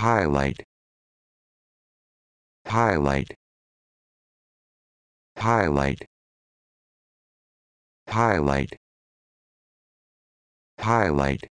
highlight highlight highlight highlight highlight